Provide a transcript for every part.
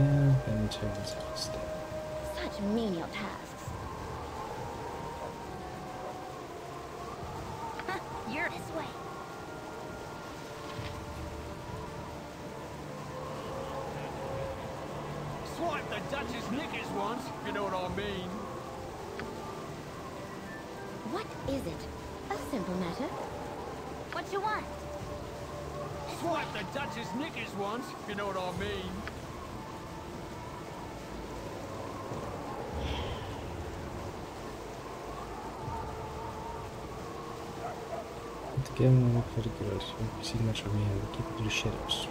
And. Such menial tasks. You're this way. Swipe the Duchess knickers once, you know what I mean. What is it? A simple matter. What you want? Swipe the Duchess knickers once, you know what I mean. Again, I'm pretty good. You see much of me and keep it to the shadows.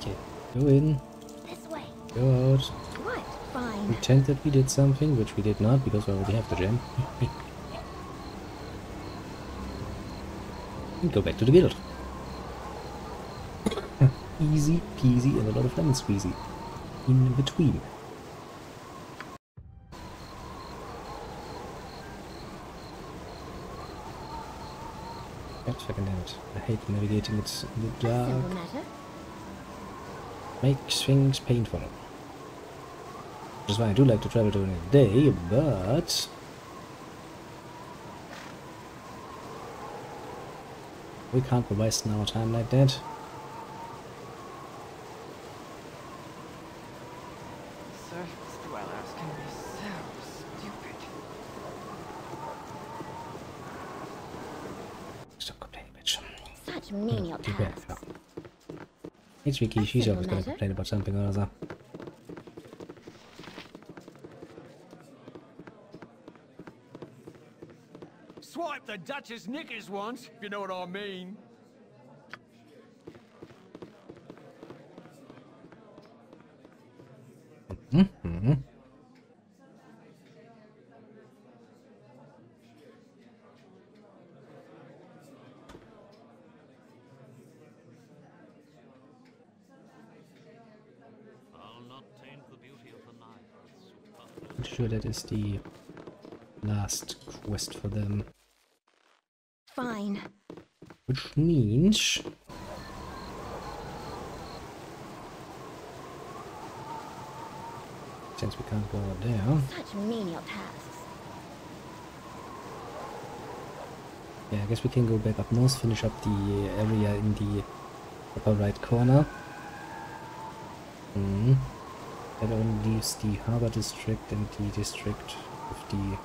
Okay, go in, This way. go out. What? Fine. Pretend that we did something, which we did not because we already have the gem. and go back to the guild. Easy peasy and a lot of lemon squeezy. In between. Fucking it. I hate navigating it in the dark. Makes things painful. Which is why I do like to travel during the day, but... We can't be wasting our time like that. Surface dwellers can be so stupid. Stop complaining, bitch. Such menial Too bad. tasks. It's Vicky, A she's always gonna complain about something or other. Swipe the Duchess knickers once, if you know what I mean. Mm-hmm. I'll not taint the beauty of the night with superfluous I'm sure that is the last quest for them. Fine. Which means... Since we can't go out there, Such menial tasks. yeah, I guess we can go back up north, finish up the area in the upper right corner. Hmm. That only leaves the harbor district and the district of the...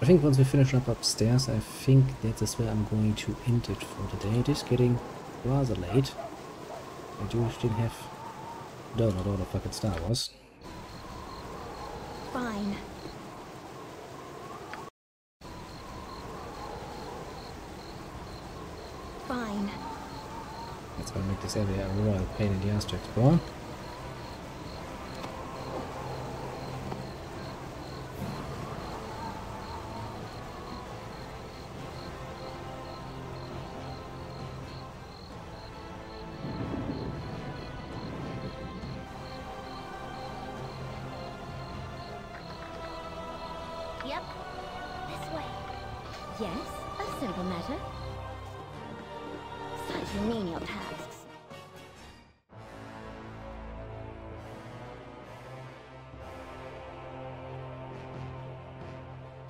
I think once we finish up upstairs, I think that is where I'm going to end it for today. It is getting rather late. I do still have done a lot of fucking Star Wars. Fine. Fine. That's gonna make this area a royal pain in the ass to explore. Yes, a simple matter. Such menial tasks.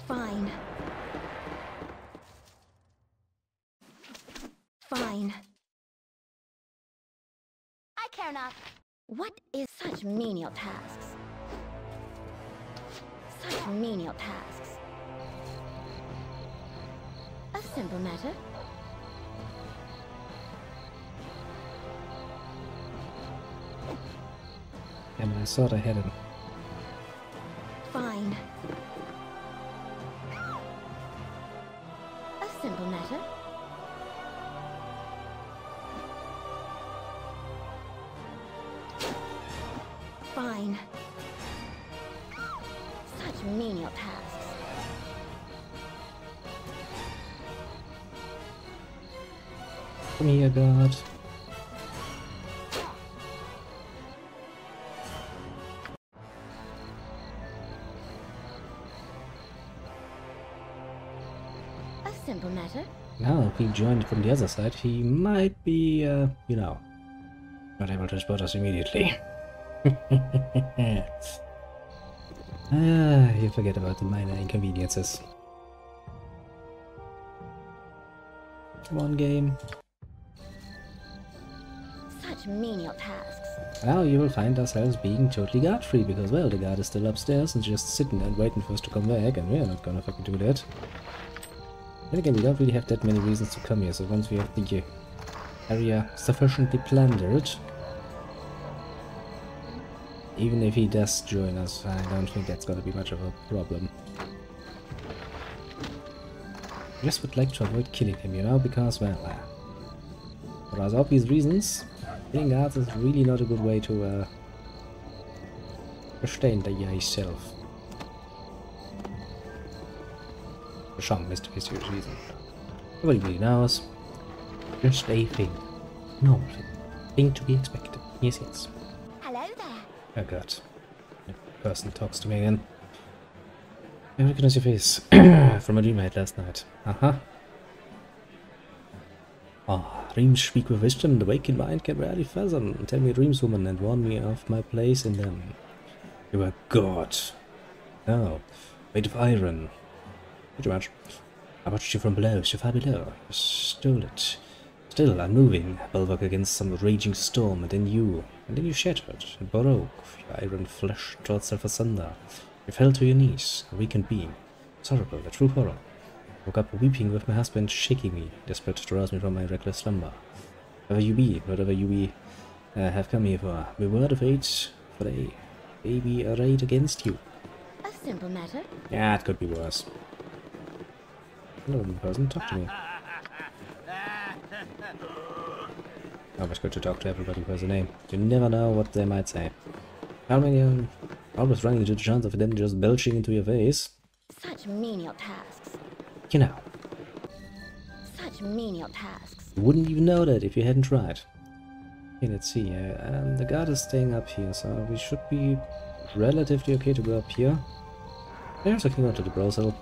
Fine. Fine. I care not. What is such menial tasks? Such menial tasks. Simple matter. And I thought I had him. Joined from the other side, he might be, uh, you know, not able to spot us immediately. ah, you forget about the minor inconveniences. Come on, game. Such menial tasks. Now you will find ourselves being totally guard-free because, well, the guard is still upstairs and just sitting and waiting for us to come back, and we're not gonna fucking do that. Then again, we don't really have that many reasons to come here, so once we have the area sufficiently plundered, even if he does join us, I don't think that's gonna be much of a problem. I just would like to avoid killing him, you know, because, well, uh, for obvious reasons, killing guards is really not a good way to uh, verstehen the guy. For some mysterious reason. Nobody really knows. Just a thing. Normal thing. Thing to be expected. Yes, yes. Hello there. Oh god. A person talks to me again. I recognize your face from a dream I had last night. Uh-huh. Ah, dreams speak with wisdom, the waking mind can rarely fathom. Tell me dreams, woman, and warn me of my place in them. You are God. No, made of iron. Pretty much. I watched you from below, so far below. You stole it. Still I'm moving, bulwark against some raging storm, and then you. And then you shattered, and broke. Your iron flesh tore itself asunder. You fell to your knees, a weakened being. Horrible, a true horror. I Woke up weeping with my husband shaking me, desperate to rouse me from my reckless slumber. Wherever you be, whatever you be, uh, have come here for, be word of age, for they, they be arrayed against you. A simple matter. Yeah, it could be worse. New person, talk to me. Always good to talk to everybody who has a name. You never know what they might say. How many are always running into the chance of them just belching into your face? Such menial tasks. You know, Such menial tasks. you wouldn't even know that if you hadn't tried. Okay, let's see. Uh, um, the guard is staying up here, so we should be relatively okay to go up here. There's a clean to the brothel.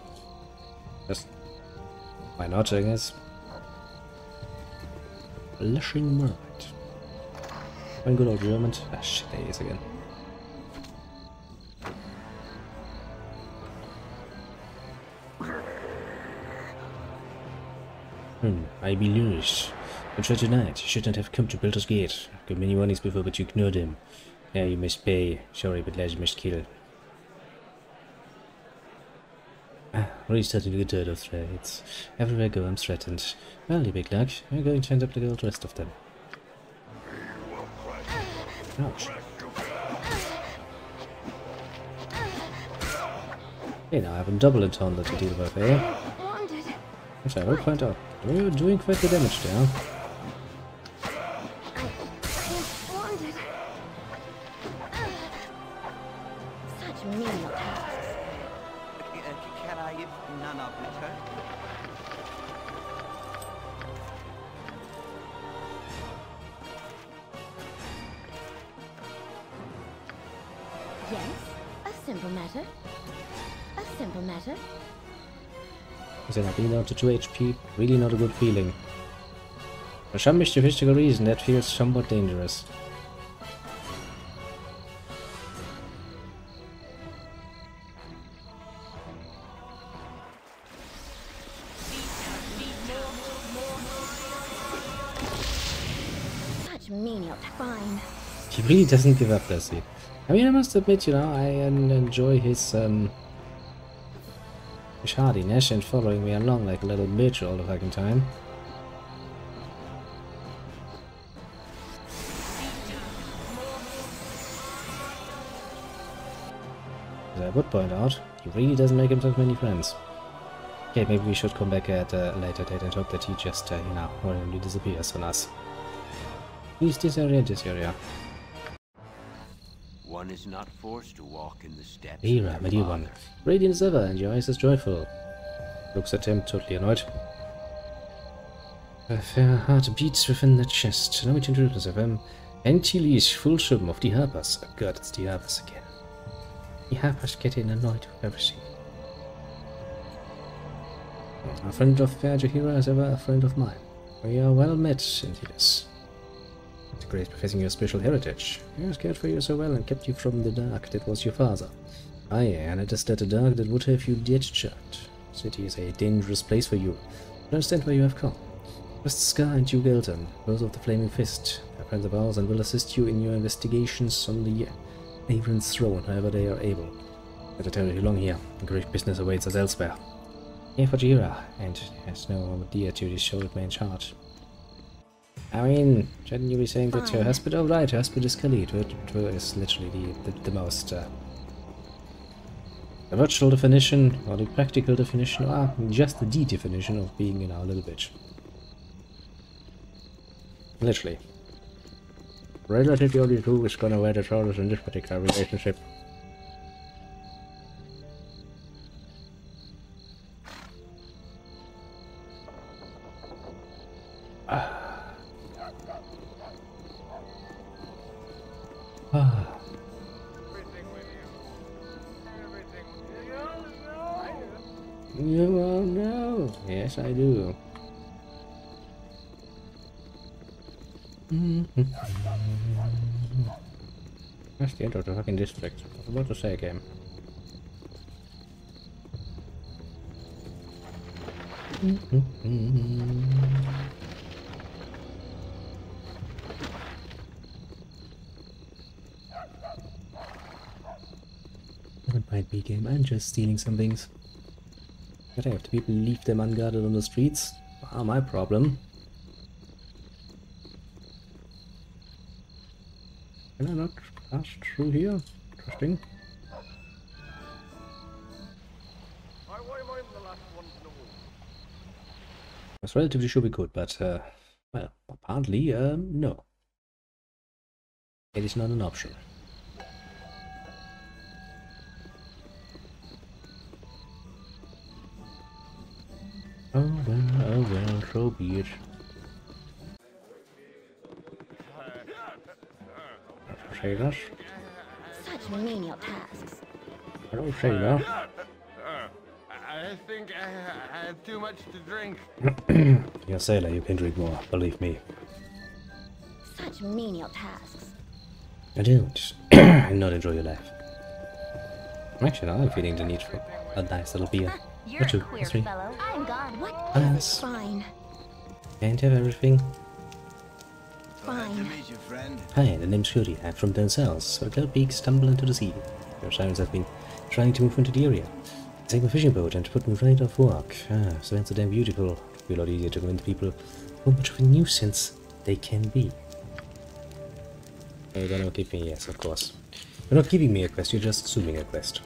Why not, I guess. Blushing Mermaid. One good old German. Ah shit, there he is again. Hmm, I be Lewis. But for tonight, you shouldn't have come to Baldur's Gate. Got many warnings before, but you ignored him. Now you must pay. Sorry, but lads must kill. Ah, really starting to get tired of threats. Everywhere I go, I'm threatened. Well, you big luck. I'm going to end up like all the rest of them. Ouch. Okay, now I have a double entendre to deal with here. Which I will point out. You're doing quite the damage there. To 2 HP really not a good feeling. For some mystical reason that feels somewhat dangerous. Fine. He really doesn't give up, does he? I mean, I must admit, you know, I enjoy his, um... hardiness and following me along like a little bitch all the fucking time. As I would point out, he really doesn't make himself many friends. Okay, maybe we should come back at a later date and hope that he just, uh, you know, randomly disappears on us. He's area, this area. One is not forced to walk in the steps. Their medieval one. Radiant as ever, and your eyes as joyful. Looks at him, totally annoyed. A fair heart beats within the chest. Allow me to introduce myself. I'm Antilles Fulsham of the Harpers. Oh god, it's the Harpers again. The Harpers getting annoyed with everything. A friend of fair Jaheira is ever a friend of mine. We are well met, Antilles. grace professing your spiritual heritage. He has cared for you so well and kept you from the dark that was your father. Aye, and it is that the dark that would have you dead shut. City is a dangerous place for you. I understand where you have come. Trust Scar and Duke Eltan, both of the Flaming Fist. Are friends of ours and will assist you in your investigations on the Iron Throne, however they are able. Tarry too long here. Great business awaits us elsewhere. Here for Jaheira, and has no dear to this shouldered man's heart. I mean, shouldn't you be saying that her Fine. husband? Oh, right, her husband is Khalid, who, who is literally the, the, the most. Uh, the virtual definition, or the practical definition, or just the D definition of being, you know, a little bitch. Literally. Relatively only who is gonna wear the shoulders in this particular relationship. Ah. You all know. Yes, I do. That's the end of the fucking district. I was about to say again. Mind me, game. I'm just stealing some things. But I have the people leave them unguarded on the streets. Ah, my problem. Can I not pass through here? Interesting. I was relatively sure we could, but, uh, well, apparently, um, no. It is not an option. Oh well, oh well, so be it. Say that? Such menial tasks. I don't say that. I think I, I had too much to drink. You're a sailor, you can drink more, believe me. Such menial tasks. I don't. I not enjoy your life. Actually, now I'm feeling the need for a nice little beer. You're two, a queer three. fellow. I'm gone. What? Yes. Fine. Can't have everything. Fine. meet you, friend. Hi, the name's Shuri. I'm from down south, so Cloud Peak stumble into the sea. Your sirens have been trying to move into the area. Take my fishing boat and put me right off work. Ah, so that's damn beautiful. It'll be a lot easier to convince people how much of a nuisance they can be. Oh, they're not keeping yes, of course. You're not giving me a quest, you're just assuming a quest.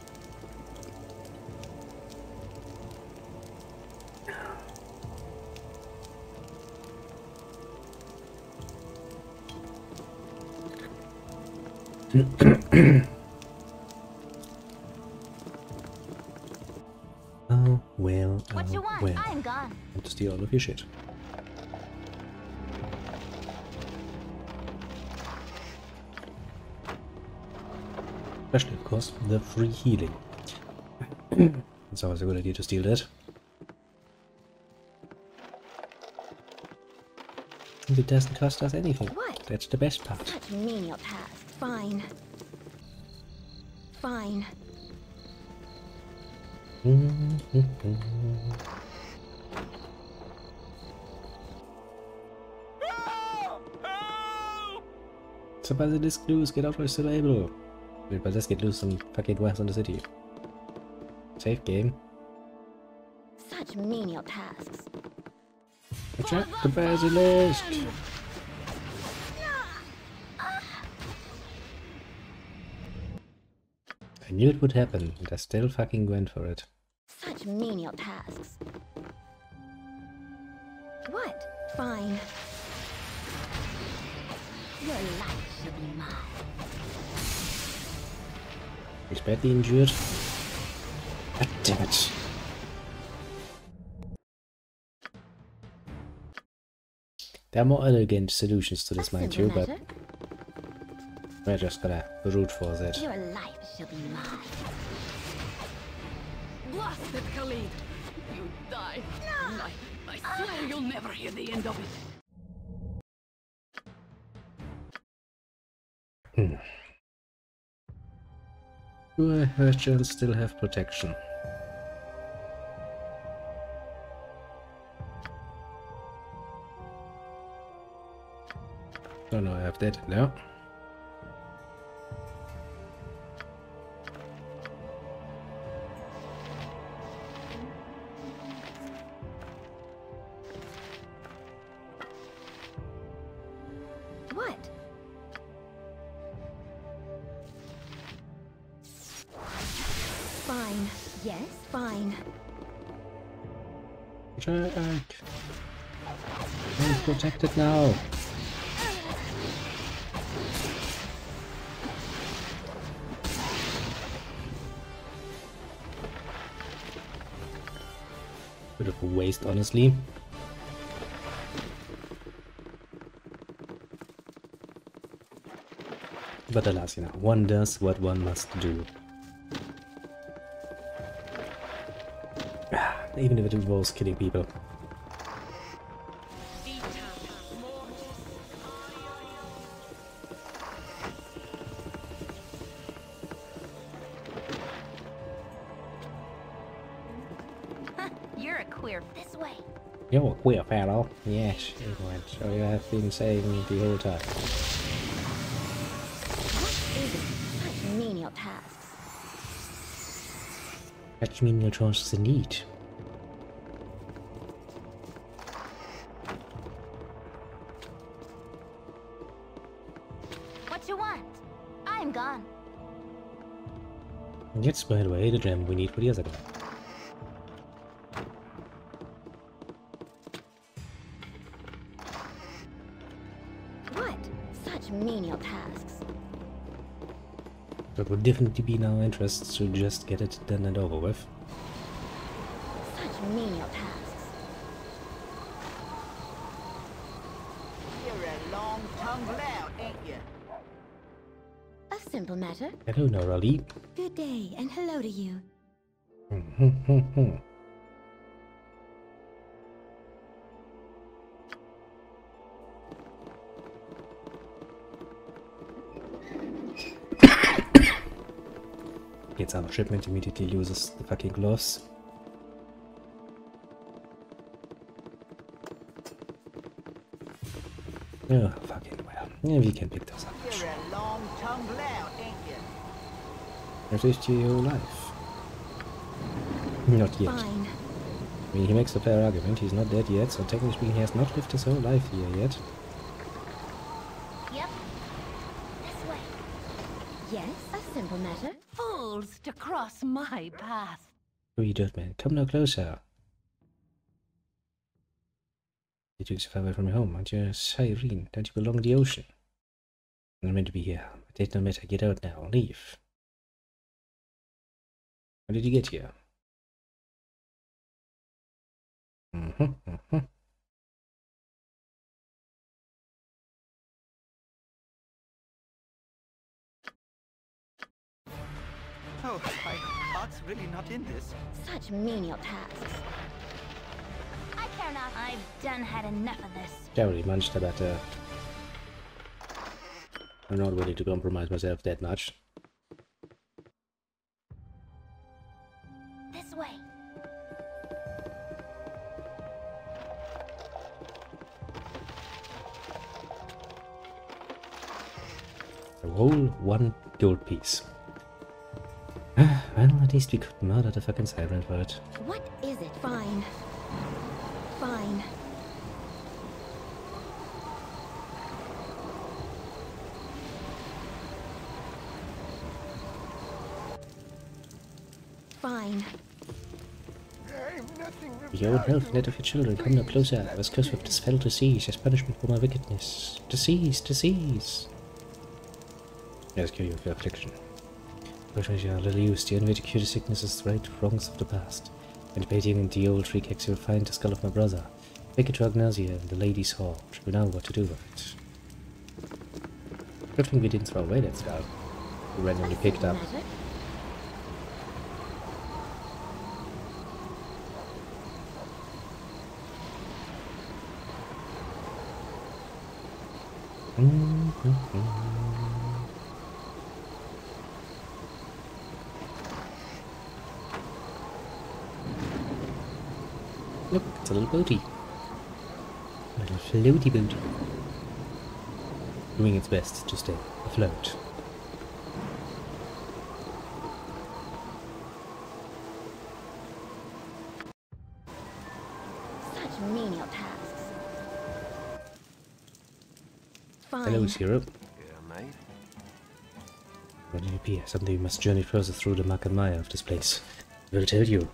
Oh, well, What oh, you want? well. I'm gone. I want to steal all of your shit. Especially, of course, the free healing. it's always a good idea to steal that. And it doesn't cost us anything. What? That's the best part. Such menial tasks. Fine. Fine. Sobald it is loose, get out while you're still able. But let's get loose some fucking west on the city. Safe game. Such menial tasks. Check the basilisk! I knew it would happen, and I still fucking went for it. Such menial tasks. What? Fine. Your life shall be mine. He's badly injured. God damn it. There are more elegant solutions to this, A mind you, but we're just gonna root for that. Your life shall be mine. Blasted Khalid! You die! I, I swear you'll never hear the end of it! Hmm. Do Herschel still have protection? Don't know I have that now. What? Fine. Yes, fine. Jack! I'm protected now! Waste, honestly. But alas, you know, one does what one must do. Even if it involves killing people. Yes, everyone. So you have been saying the whole time. What is it? Such menial tasks. Catch me in your chances indeed. What you want? I'm gone. And Yes, by the way, the gem we need for the other guy. Would definitely be in our interests to just get it done and over with. Such menial tasks. You're a long-tongued lout, ain't you? A simple matter. Hello, Nora Lee. Good day, and hello to you. Gets our shipment immediately loses the fucking gloves. Oh, ah, fucking well. Yeah, we can pick those up. You're a long-tongued lout, ain't you? That is to your life. Not yet. Fine. I mean, he makes a fair argument. He's not dead yet, so technically speaking, he has not lived his whole life here yet. Yep. This way. Yes, a simple matter. Fools to cross my path. Free man, come no closer. You took so far away from your home, aren't you? Siren, don't you belong to the ocean? I'm not meant to be here. But it no matter. Get out now. Leave. How did you get here? Mm-hmm, mm-hmm. Oh, my heart's really not in this. Such menial tasks. I care not. I've done had enough of this. Generally munched about uh I'm not willing to compromise myself that much. This way. A whole one gold piece. well, at least we could murder the fucking siren for it. What is it? Fine. Fine. Fine. Your own health, that of your children, come no closer. I was cursed with this fell disease as punishment for my wickedness. Disease, disease! Yes, cure you of your affliction. Envy to cure the sicknesses, right wrongs of the past. And baiting in the old tree cakes, you will find the skull of my brother. Take it to Agnasia in the lady's hall. Will know what to do with it. Good thing we didn't throw away that skull. We randomly picked up. Matter? a little boaty. A little floaty boat. Doing its best to stay afloat. Such menial tasks. Fine. Hello, Zero. Yeah, mate. What did it be? Someday we must journey further through the muck and mire of this place. I will tell you,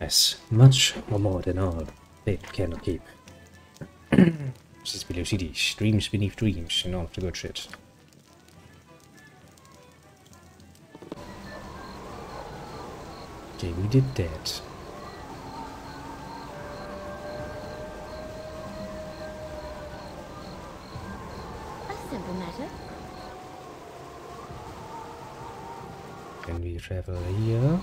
as much or more than all faith cannot keep. this is below cities, dreams beneath dreams, and all of the good shit. Okay, we did that. A simple matter. Then we travel here.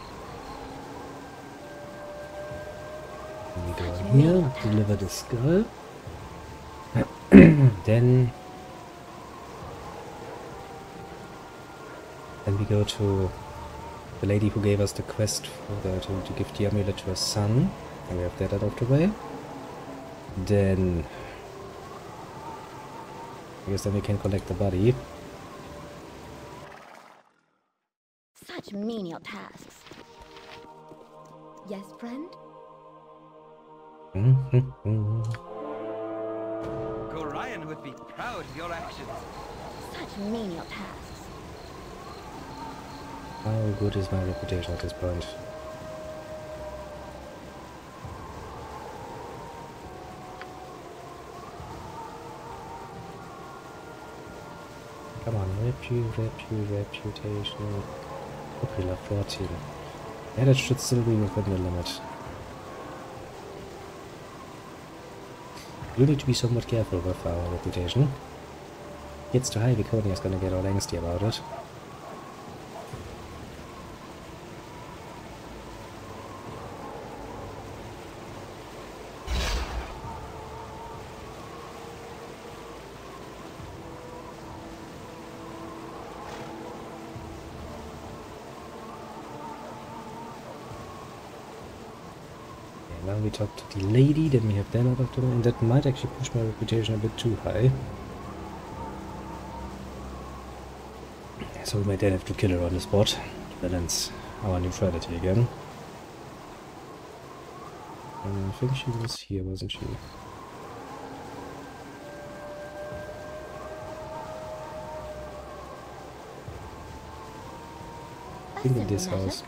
Here, deliver the skull. then... Then we go to the lady who gave us the quest for the, to, to give the amulet to her son. And we have that out of the way. Then... I guess then we can collect the body. Such menial tasks. Yes, friend? Gorion would be proud of your actions. Such menial tasks. How good is my reputation at this point? Come on, repu, repu, reputation. Popular 14. Yeah, that should still be within the limit. You need to be somewhat careful with our reputation. It's too high, Viconia is gonna get all angsty about it. Talk to the lady, then we have that out of the way, and that might actually push my reputation a bit too high. So we might then have to kill her on the spot to balance our neutrality again. Uh, I think she was here, wasn't she? I think in this house.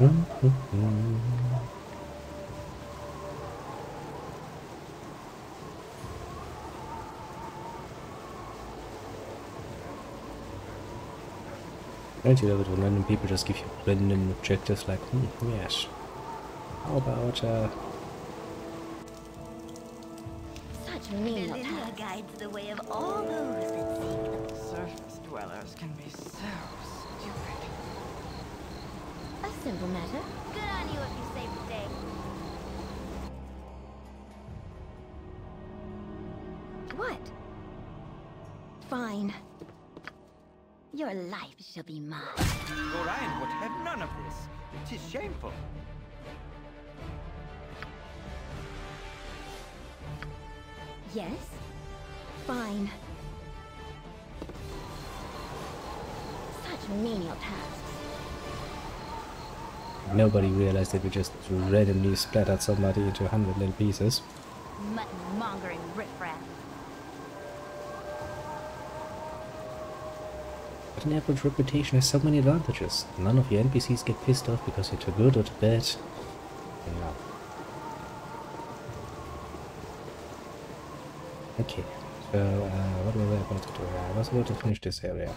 Don't you love it when random people just give you random objectives like, hmm, yes. How about, uh, Such menial tasks. guides the way of all simple matter. Good on you if you save the day. What? Fine. Your life shall be mine. Gorion would have none of this. It is shameful. Yes? Fine. Nobody realized that we just randomly splattered somebody into a hundred little pieces. Mutton mongering riffraff. But an average reputation has so many advantages. None of your NPCs get pissed off because you're too good or too bad. Yeah. Okay, so uh, what was I about to do? I was about to finish this area.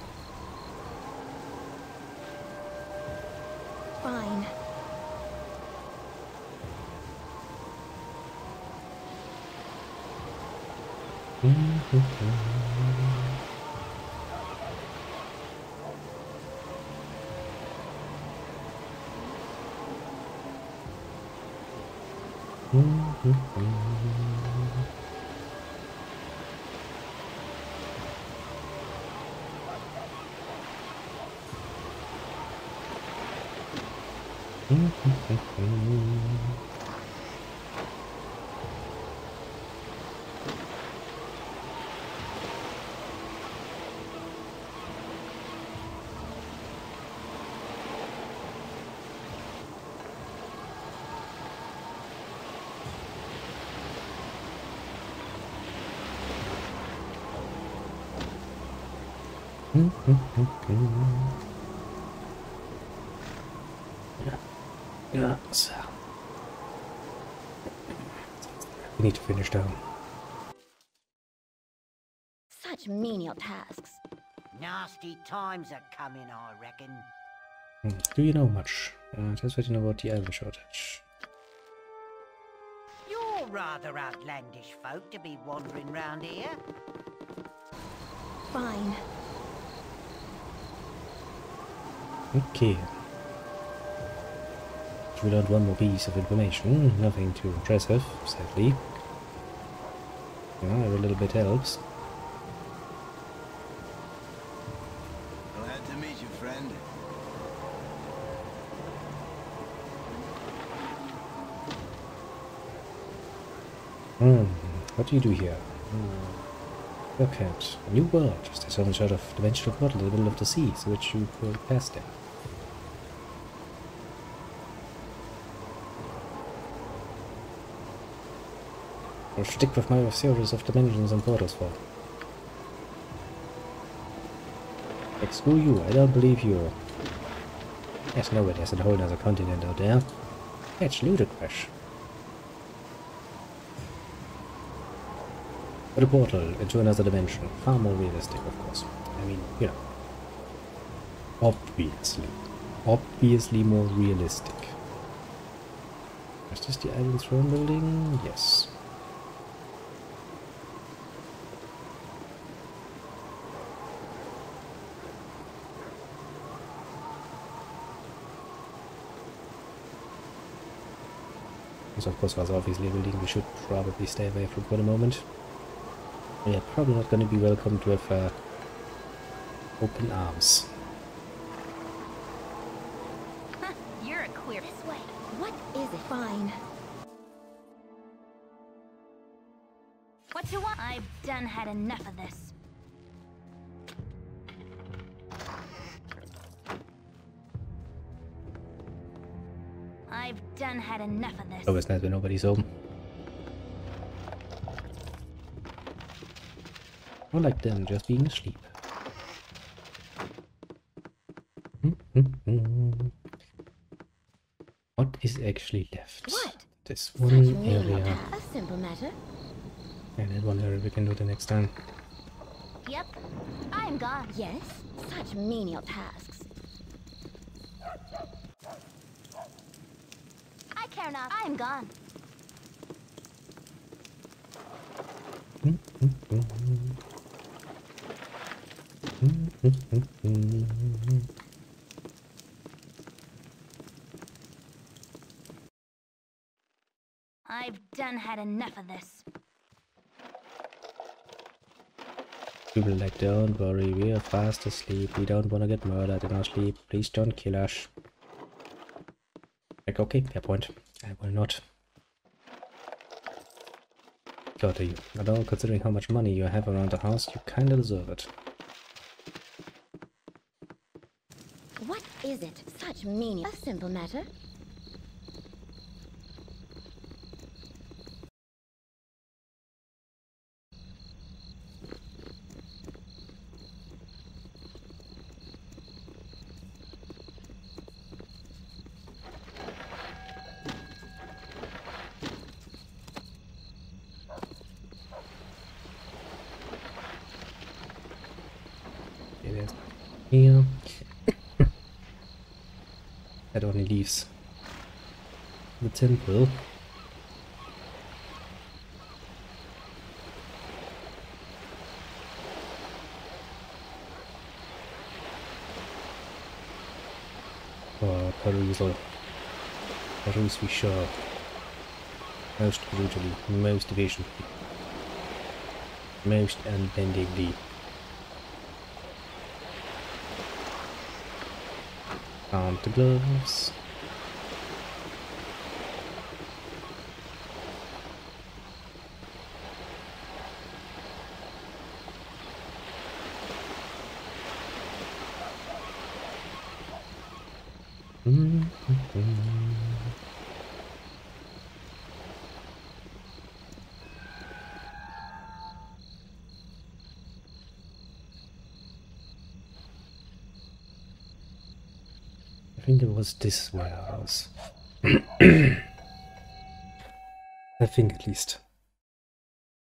Mm-hmm. Yeah, yeah, so. We need to finish down. Such menial tasks. Nasty times are coming, I reckon. Hmm, Do you know much? Uh, just what you know about the iron shortage. You're rather outlandish folk to be wandering round here. Fine. Okay. We learned one more piece of information. Nothing too impressive, sadly. Yeah, every little bit helps. Glad to meet you, friend. Hmm, what do you do here? Hmm. Look at a new world, just as some sort of dimensional portal in the middle of the sea, so which you could pass there. Stick with my series of dimensions and portals for. Like, screw you, I don't believe you. Yes, no, it has a whole other continent out there. Catch Ludicrous. But a portal into another dimension. Far more realistic, of course. I mean, you know. Obviously. Obviously more realistic. Is this the Iron Throne building? Yes. Of course was obviously a building we should probably stay away from for the moment. Yeah, probably not going to be welcomed with uh, open arms. Of this. Always nice when nobody's home. Or like them just being asleep. Hmm? what is actually left? What? This one area. A simple matter. And that one area we can do the next time. Yep, I'm gone. Yes. Such menial tasks. I care not. I'm gone. I've done had enough of this. People like, don't worry, we are fast asleep. We don't want to get murdered in our sleep. Please don't kill us. Like, okay, fair point. I will not. To you. Although, considering how much money you have around the house, you kinda deserve it. What is it? Such menial. A simple matter. It is here. that only leaves the temple. For perusal. Peruse we. Most brutally, most efficiently, most unbendingly. Count the gloves. I think it was this warehouse. I think at least.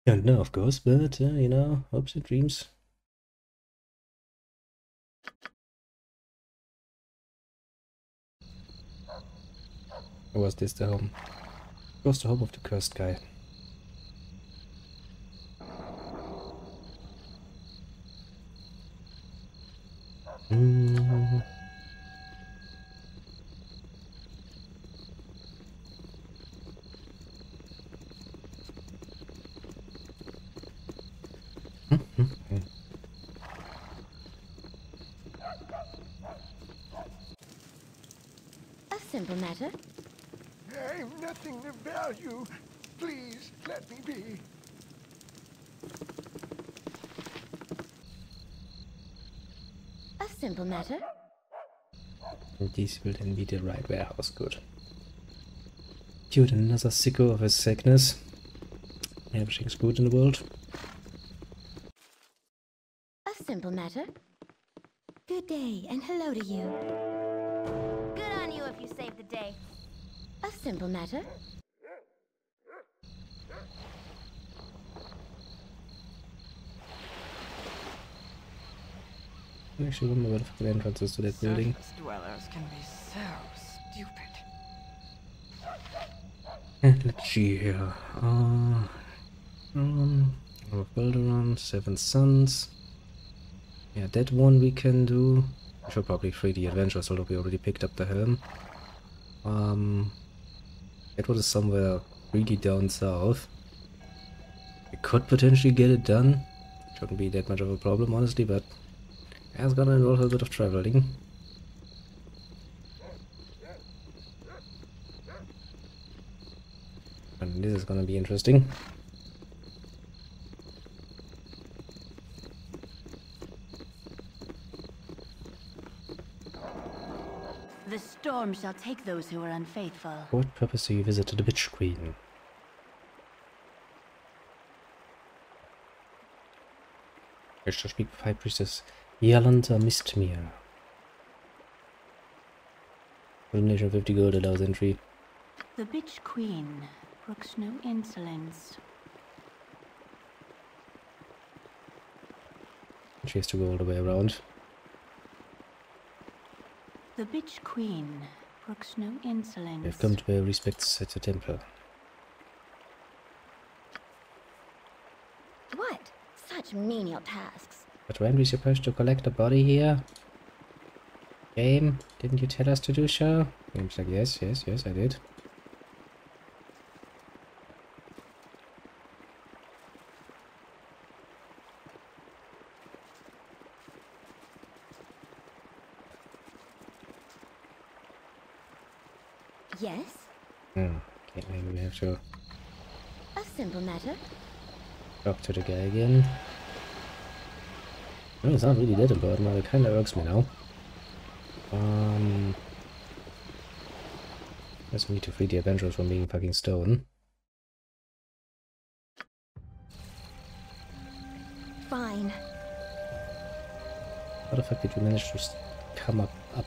Don't know, of course, but, uh, you know, hopes and dreams. Or was this the home? It was the home of the cursed guy. Mm. A simple matter. I've nothing of value. Please, let me be. A simple matter. And this will then be the right warehouse, good. Dude, another sicko of a sickness. Everything's good in the world. A simple matter. Good day and hello to you. Day. A simple matter. I actually wonder what the fucking entrance is to that building. Surface dwellers can be so stupid. And let's see here. Uh, um, Balduran, Seven Suns. Yeah, that one we can do. I should probably free the Adventures, although we already picked up the helm. Um, one is somewhere really down south. I could potentially get it done. Shouldn't be that much of a problem, honestly, but it's gonna involve a bit of traveling. And this is gonna be interesting. The storm shall take those who are unfaithful. For what purpose do you visit the Witch Queen? I shall speak with High Priestess Yalanta Mistmere. Elimination of 50 gold allows entry. The bitch queen brooks no insolence. She has to go all the way around. The bitch queen brooks no insolence. We have come to pay respects at the temple. What? Such menial tasks. But weren't we supposed to collect a body here? Game, didn't you tell us to do so? Game's like, yes, yes, yes, I did. Yes? Hmm, okay, maybe we have to A simple matter. talk to the guy again. No, it's not really that important, but it kinda irks me now. Um... Let's need to free the Avengers from being fucking stone. Fine. How the fuck did we manage to come up, up,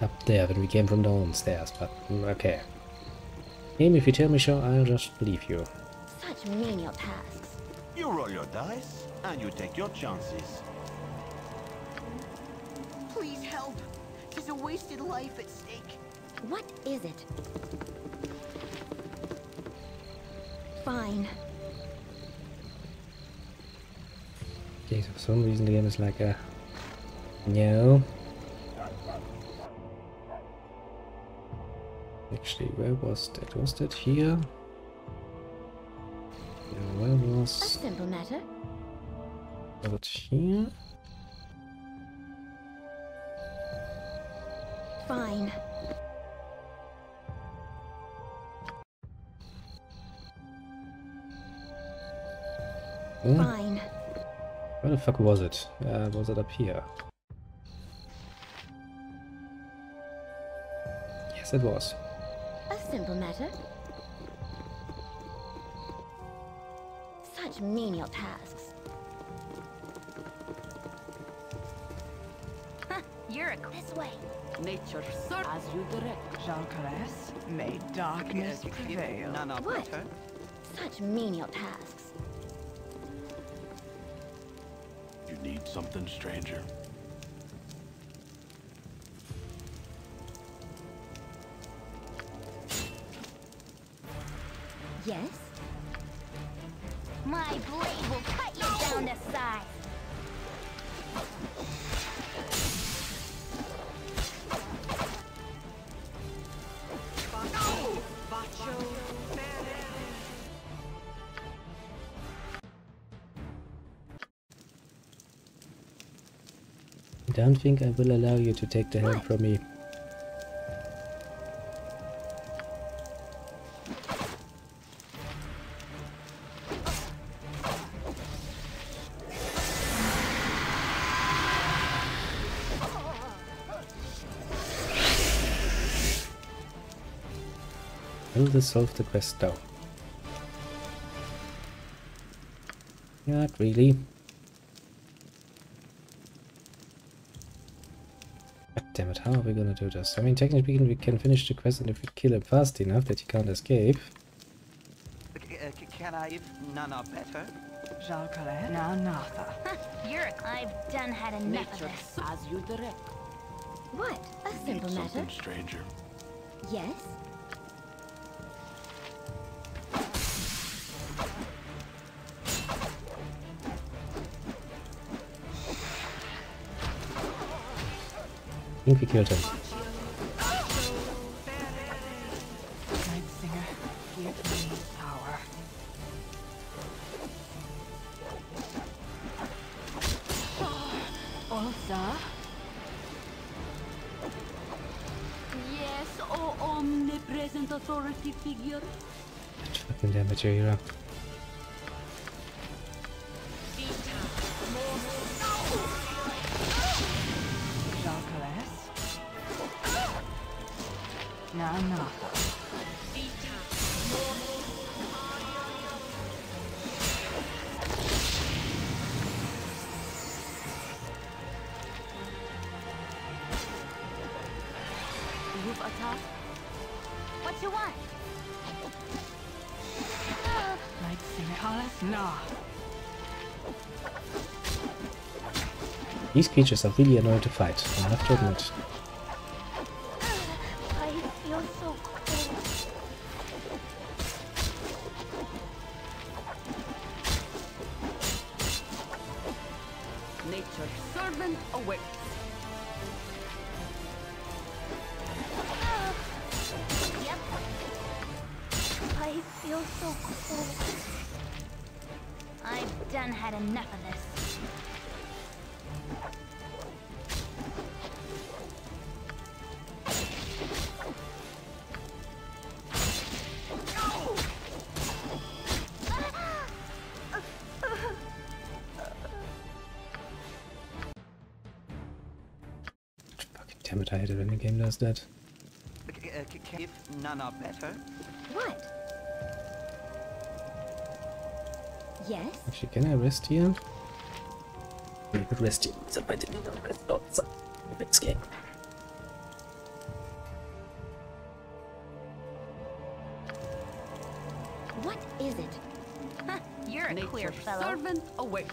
up there when we came from downstairs? But, mm, okay. Game, if you tell me so, I'll just leave you. Such menial tasks. You roll your dice, and you take your chances. Please help. There's a wasted life at stake. What is it? Fine. Okay, so for some reason the game is like a... No. Actually, where was that? Was that here? Fuck was it? Uh, was it up here? Yes, it was. A simple matter. Such menial tasks. You're a this way. Nature serves as you direct. Jean Calais, may darkness prevail. Nana What? Such menial tasks. Something, stranger? Don't think I will allow you to take the helm from me. Will this solve the quest though? Not really. Damn it, how are we gonna do this? I mean, technically we can finish the quest and if we kill him fast enough that he can't escape. C- uh, Can I, if Nana better? Jean Calais, now Natha. You're a I've done had enough of this. as you direct. What? A Need simple matter. something, stranger? Yes? I think we killed him. Night Singer, give me power. Olsa? Yes, oh omnipresent authority figure. Fucking damn it, Jaheira. Jean creatures are really annoying to fight, I have to admit. I feel so cold. Nature servant awaits. Yep. I feel so cold. I've done had enough of this. Game does that. If Nana better? What? Yes? Actually, can I rest here? I could rest here, except I didn't know rest outside of this game. What is it? You're a queer Nature fellow. servant awaits.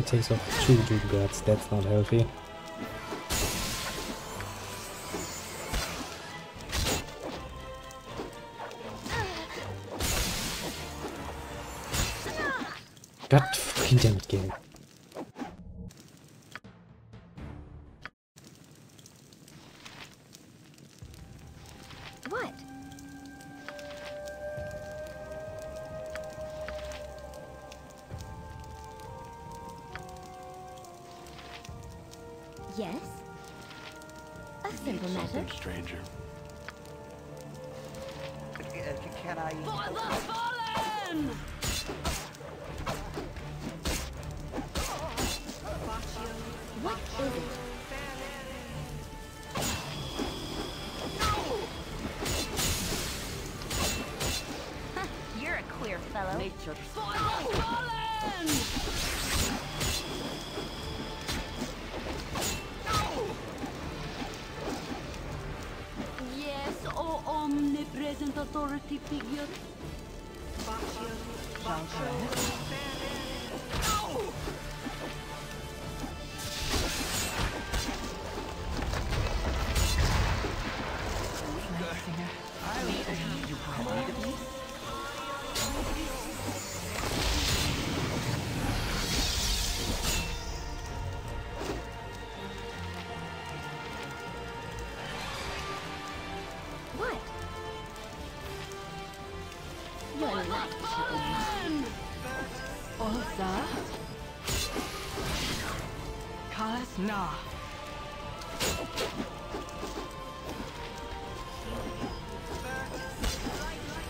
It takes off two Doom Guards, that's not healthy. God fucking damn it, game.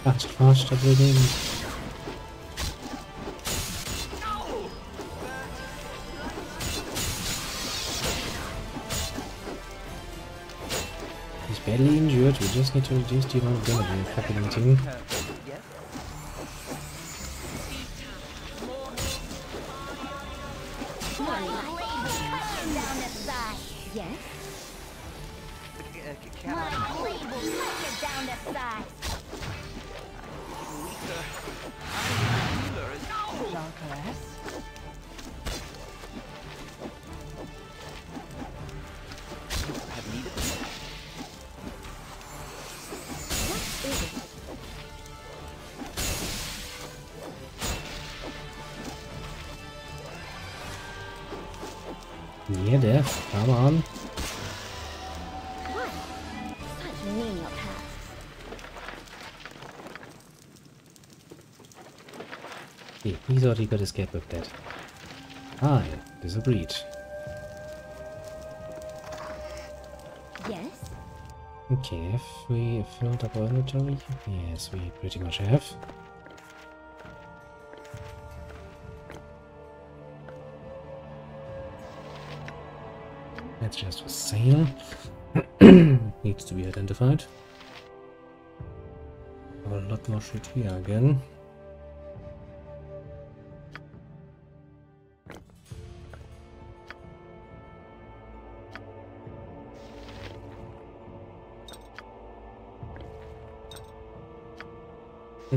That's fast, fast, everything. He's badly injured, we just need to reduce the amount of damage we're fucking eating. He thought he could escape with that. I disagreed. Yes? Okay, have we filled up our inventory? Yes, we pretty much have. That's just for sale. Needs to be identified. A lot more shit here again.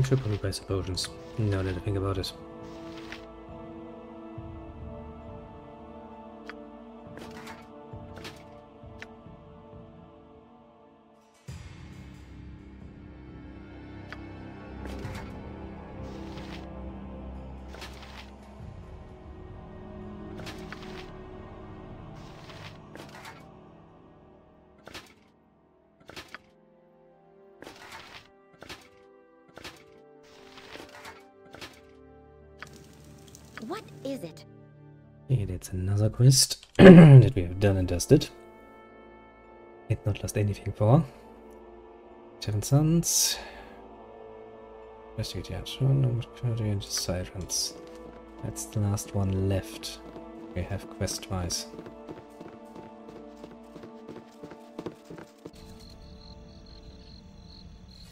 I should probably buy some potions, now that I think about it. Is it? Okay, another quest that we have done and dusted. Had not lost anything for. Seven Suns. Investigate yet. and Sirens. That's the last one left. We have quest-wise.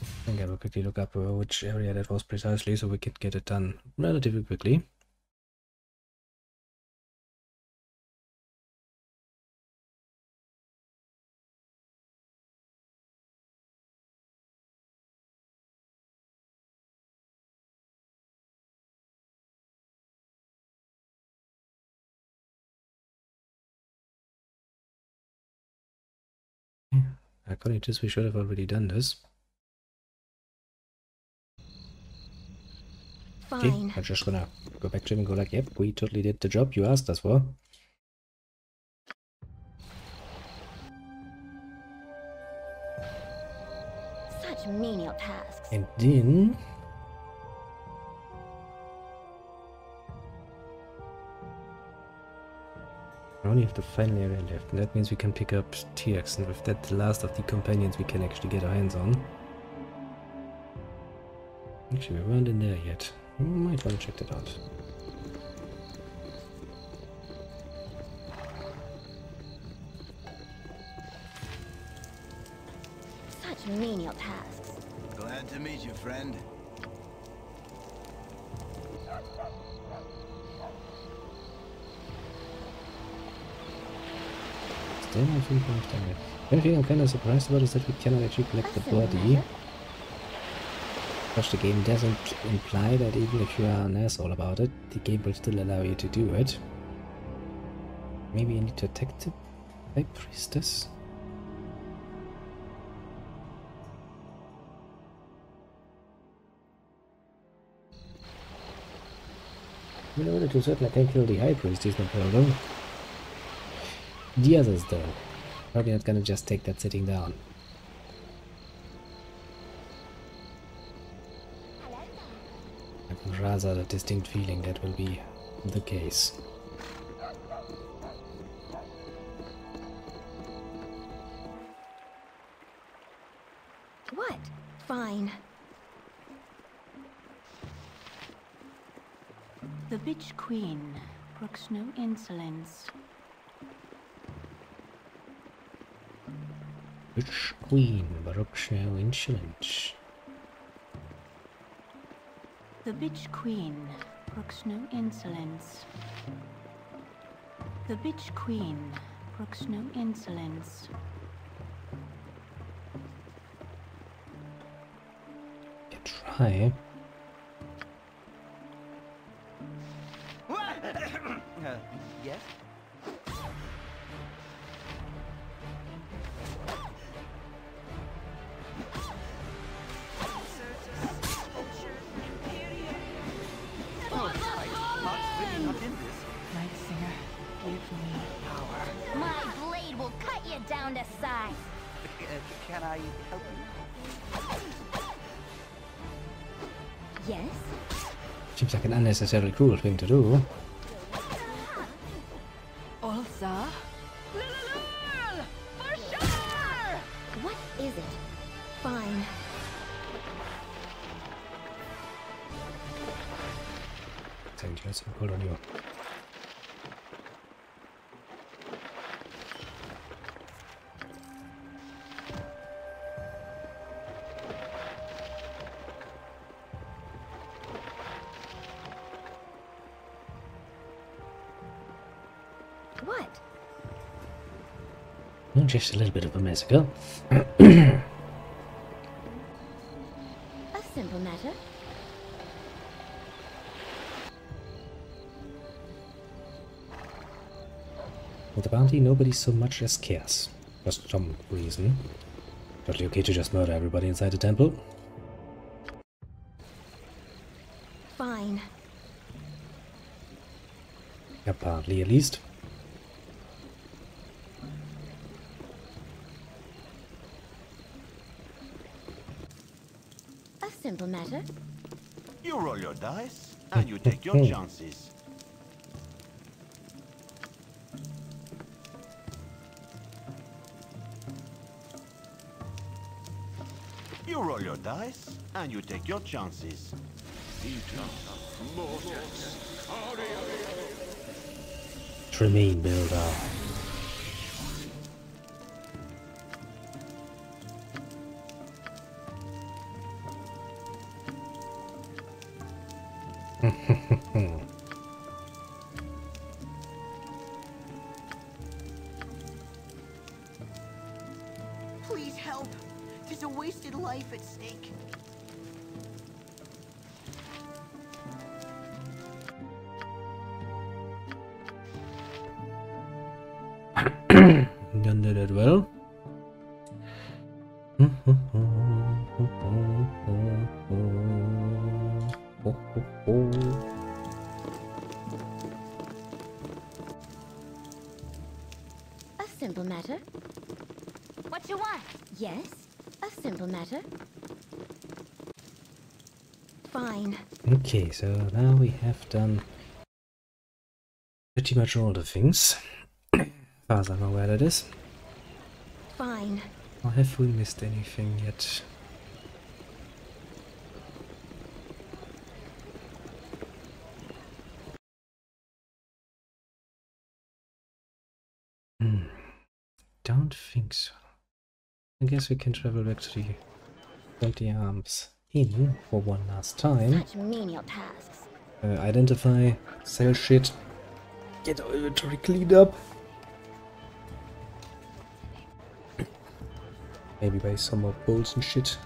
I think I will quickly look up uh, which area that was precisely so we can get it done relatively quickly. According to this, we should have already done this. Fine. Okay, I'm just gonna go back to him and go like, yep, we totally did the job you asked us for. Such menial tasks. And then We only have the final area left, and that means we can pick up Tiax, and with that, the last of the companions we can actually get our hands on. Actually, we weren't in there yet. We might want to check that out. Such menial tasks. Glad to meet you, friend. Still, I think we've done it. The only thing I'm kind of surprised about is that we cannot actually collect the body. Because the game doesn't imply that even if you are an asshole about it, the game will still allow you to do it. Maybe I need to attack the High Priestess? In order to certainly I can kill the High Priest, is no problem. The others though, probably not gonna just take that sitting down. I have rather a distinct feeling that will be the case. What? Fine. The bitch queen brooks no insolence. Bitch queen brooks no insolence. The bitch queen brooks no insolence. The bitch queen brooks no insolence. You try. Can I help you? Yes? Seems like an unnecessarily cruel thing to do. Just a little bit of a massacre. a simple matter. With the bounty, nobody so much as cares. For some reason. Totally okay to just murder everybody inside the temple. Fine. Apparently, at least. Simple matter. You roll your dice, and you take your hmm. chances. You roll your dice, and you take your chances. Tremaine builder. Please help. There's a wasted life at stake. Done that well. Okay, so now we have done pretty much all the things. as far as I'm aware that is. Fine. Or have we missed anything yet? Hmm. Don't think so. I guess we can travel back to the 20 Arms Inn for one last time. Such menial tasks. Uh, identify, sell shit, get our inventory cleaned up. Maybe buy some more bolts and shit.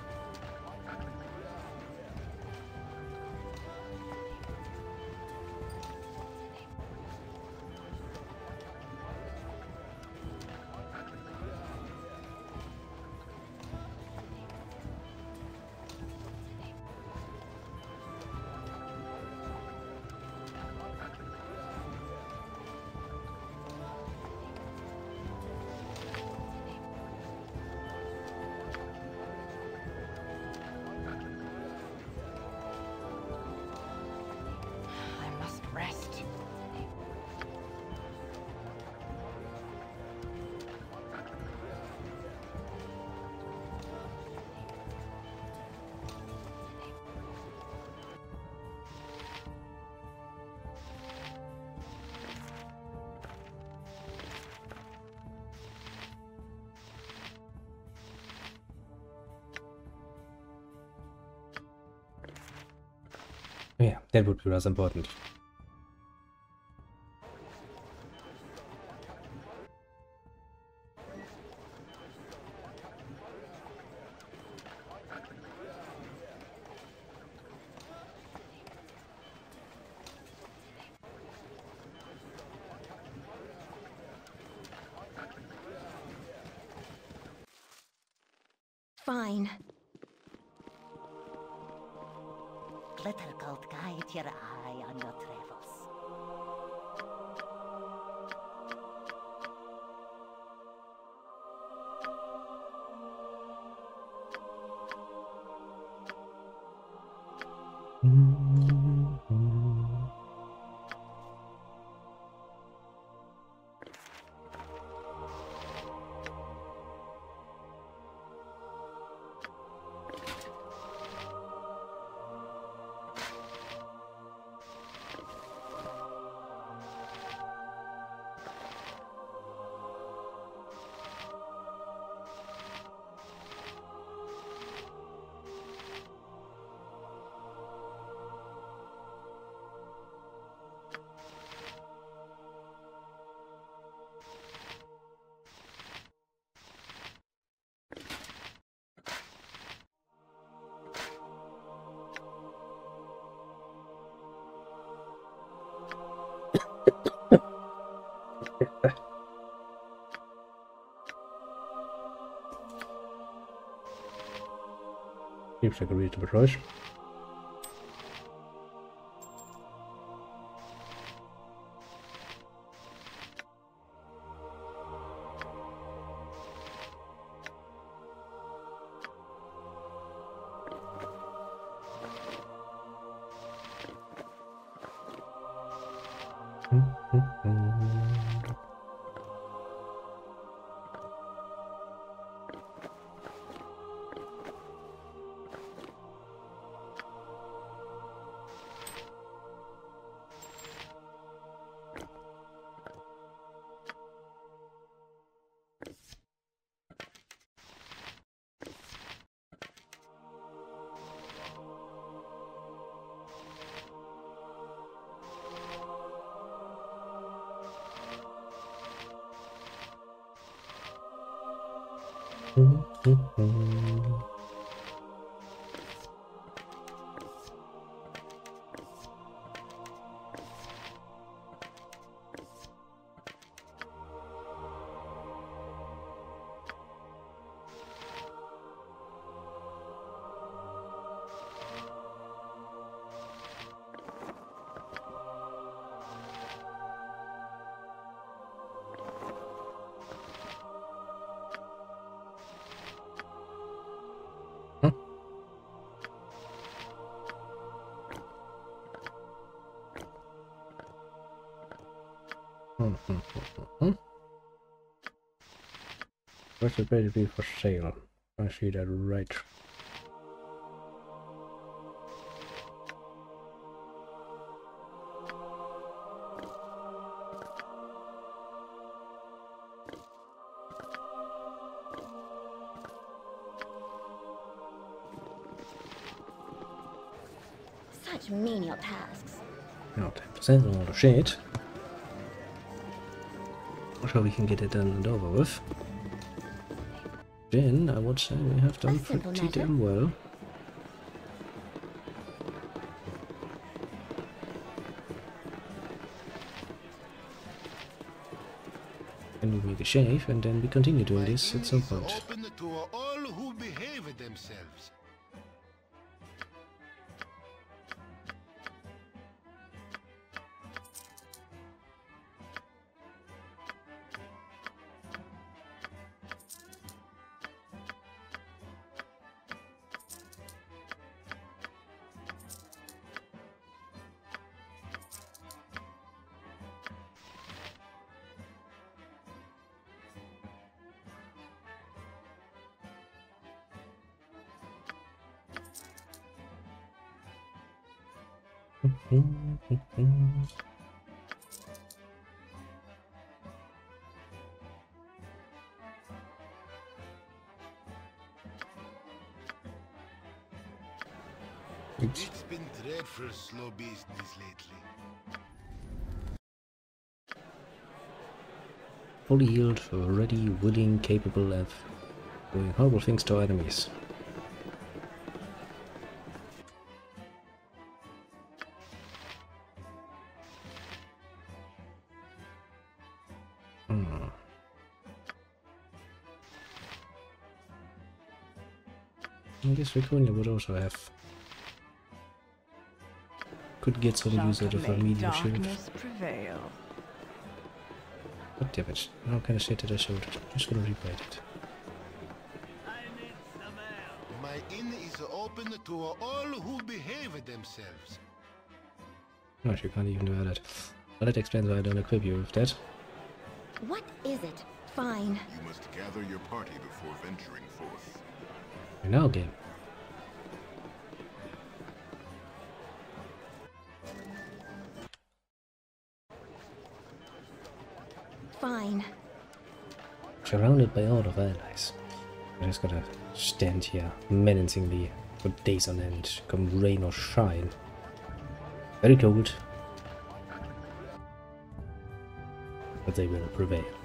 Oh yeah, that would be rather important. Seems like a reasonable choice. What's it better be for sale? I see that right. Such menial tasks. No, 10% on all the shit. We can get it done and over with. Then I would say we have done pretty damn well. And we make a shave and then we continue doing this at some point. Fully healed, ready, willing, capable of doing horrible things to enemies. Hmm. I guess Viconia would also have could get some use out of a medium shield. Prevail. God damn it. How kind of shit did I show it? I'm just gonna replay it. My inn is open to all who behave themselves. No, you can't even do that. Well, that explains why I don't equip you with that. What is it? Fine. You must gather your party before venturing forth. You know, game. Fine. Surrounded by all of allies. I just gotta stand here menacingly for days on end, come rain or shine. Very cold. But they will prevail.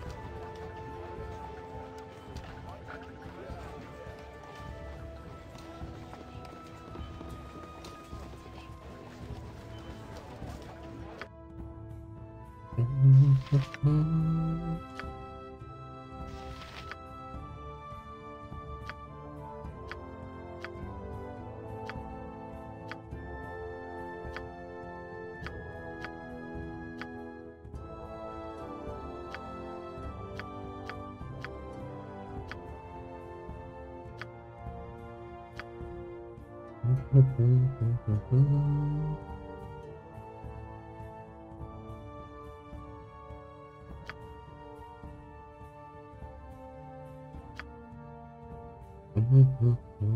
Hum, hum, hum.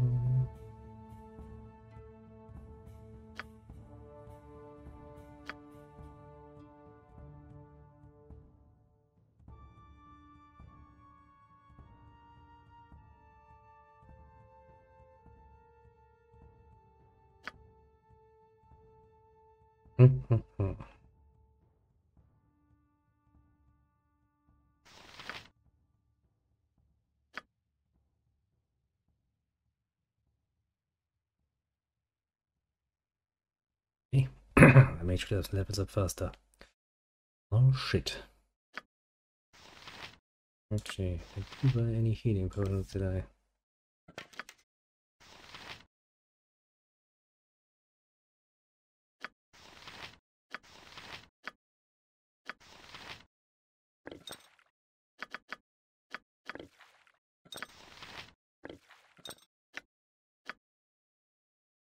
hum. I sure that levels up faster. Oh shit. Okay, did you buy any healing potions did I?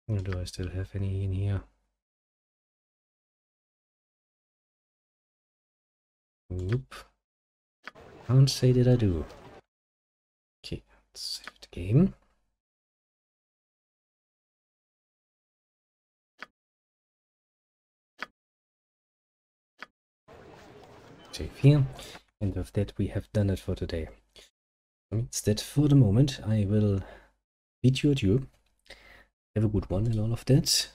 Or do I still have any in here? Nope. Can't say that I do. Okay, let's save the game. Save here. And with that we have done it for today. Means that for the moment I will beat you you. Have a good one and all of that.